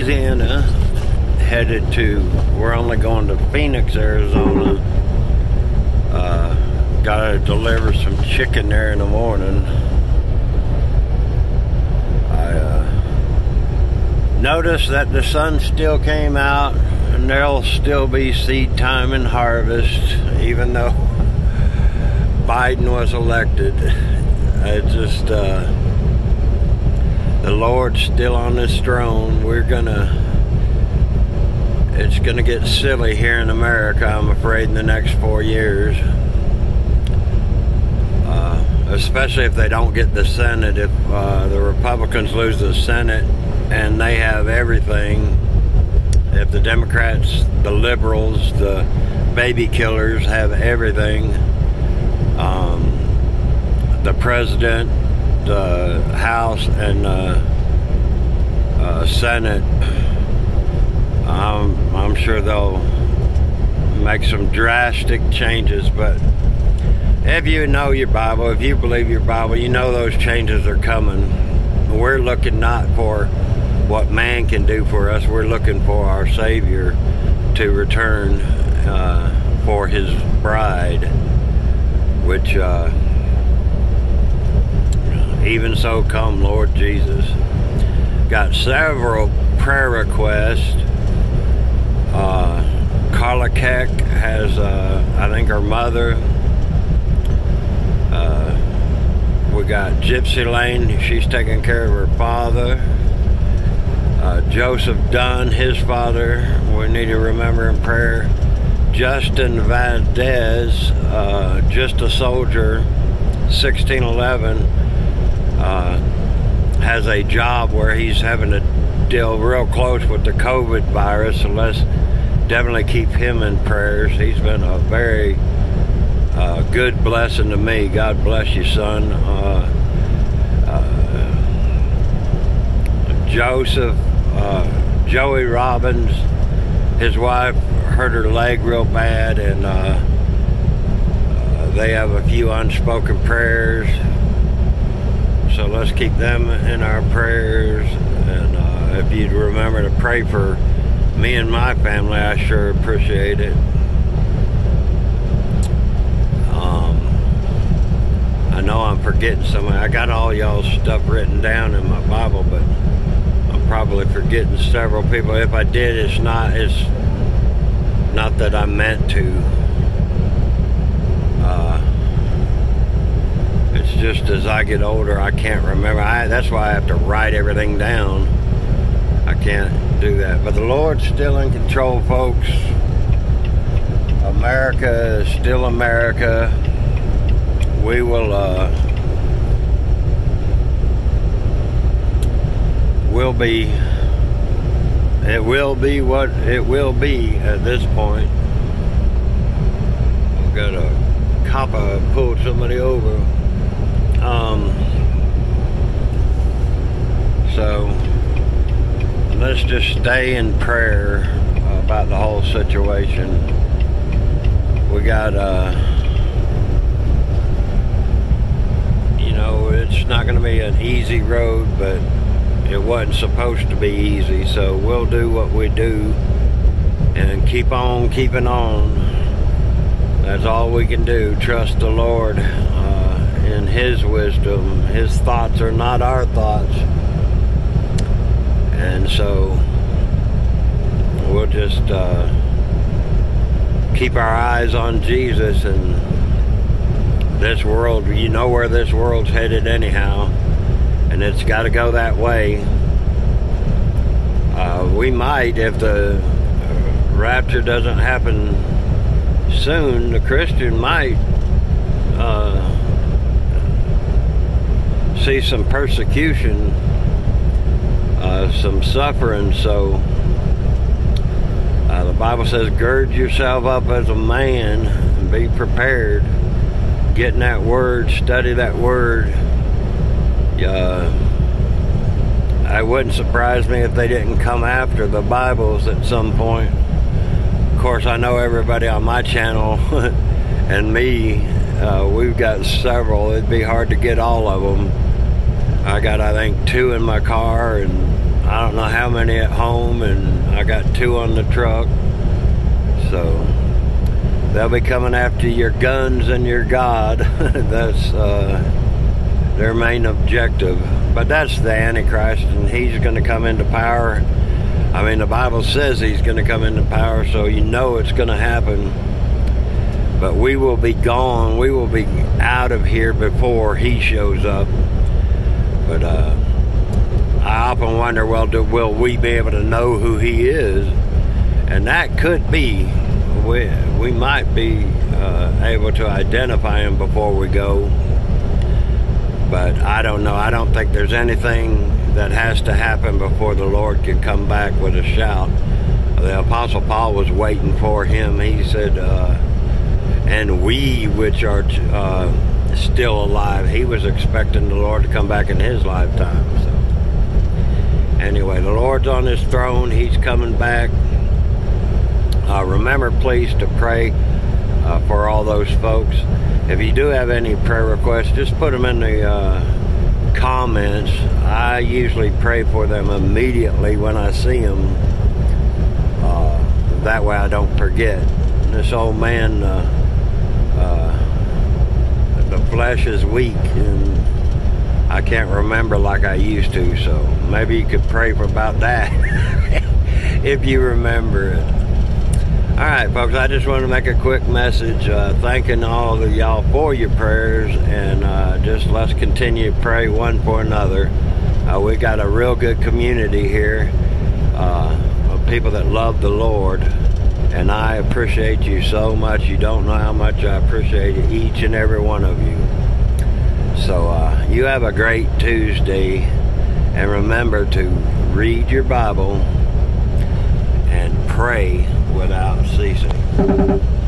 Louisiana, headed to, we're only going to Phoenix, Arizona. Uh, gotta deliver some chicken there in the morning. I uh, noticed that the sun still came out and there'll still be seed time and harvest, even though Biden was elected. I just, uh, the Lord's still on this throne. We're gonna, it's gonna get silly here in America, I'm afraid, in the next four years. Uh, especially if they don't get the Senate. If uh, the Republicans lose the Senate and they have everything, if the Democrats, the liberals, the baby killers have everything, um, the president, the House, and the uh, Senate, um, I'm sure they'll make some drastic changes. But if you know your Bible, if you believe your Bible, you know those changes are coming. We're looking not for what man can do for us, we're looking for our Savior to return uh, for His bride, which. Uh, even so, come, Lord Jesus. Got several prayer requests. Uh, Carla Keck has, uh, I think, her mother. Uh, we got Gypsy Lane. She's taking care of her father. Uh, Joseph Dunn, his father. We need to remember in prayer. Justin Valdez, uh, just a soldier, 1611 uh, has a job where he's having to deal real close with the COVID virus, so let's definitely keep him in prayers. He's been a very uh, good blessing to me. God bless you, son. Uh, uh Joseph, uh, Joey Robbins, his wife hurt her leg real bad, and uh, they have a few unspoken prayers so let's keep them in our prayers. And uh, if you'd remember to pray for me and my family, I sure appreciate it. Um, I know I'm forgetting something. I got all y'all's stuff written down in my Bible, but I'm probably forgetting several people. If I did, it's not. It's not that I meant to. Just as I get older, I can't remember. I, that's why I have to write everything down. I can't do that. But the Lord's still in control, folks. America is still America. We will, uh, will be, it will be what it will be at this point. I've got a copper pulled somebody over. Um, so let's just stay in prayer about the whole situation. We got, uh, you know, it's not going to be an easy road, but it wasn't supposed to be easy. So we'll do what we do and keep on keeping on. That's all we can do. Trust the Lord in His wisdom. His thoughts are not our thoughts. And so we'll just uh, keep our eyes on Jesus and this world. You know where this world's headed, anyhow, and it's got to go that way. Uh, we might, if the rapture doesn't happen soon, the Christian might. Uh, see some persecution, uh, some suffering. So uh, the Bible says, gird yourself up as a man and be prepared. Get in that word, study that word. Uh, I wouldn't surprise me if they didn't come after the Bibles at some point. Of course, I know everybody on my channel and me, uh, we've got several. It'd be hard to get all of them. I got, I think, two in my car, and I don't know how many at home, and I got two on the truck. So they'll be coming after your guns and your God. that's uh, their main objective. But that's the Antichrist, and he's going to come into power. I mean, the Bible says he's going to come into power, so you know it's going to happen. But we will be gone. We will be out of here before he shows up. But uh, I often wonder, well, do, will we be able to know who he is? And that could be, we, we might be uh, able to identify him before we go. But I don't know. I don't think there's anything that has to happen before the Lord can come back with a shout. The Apostle Paul was waiting for him. He said, uh, and we which are uh, still alive, he was expecting the Lord to come back in his lifetime. So anyway, the Lord's on his throne. He's coming back. Uh, remember, please, to pray uh, for all those folks. If you do have any prayer requests, just put them in the uh, comments. I usually pray for them immediately when I see them. Uh, that way I don't forget. This old man, uh, flesh is weak and I can't remember like I used to, so maybe you could pray for about that if you remember it. All right, folks, I just want to make a quick message uh, thanking all of y'all for your prayers and uh, just let's continue to pray one for another. Uh, we got a real good community here uh, of people that love the Lord, and I appreciate you so much. You don't know how much I appreciate each and every one of you. So uh, you have a great Tuesday, and remember to read your Bible and pray without ceasing.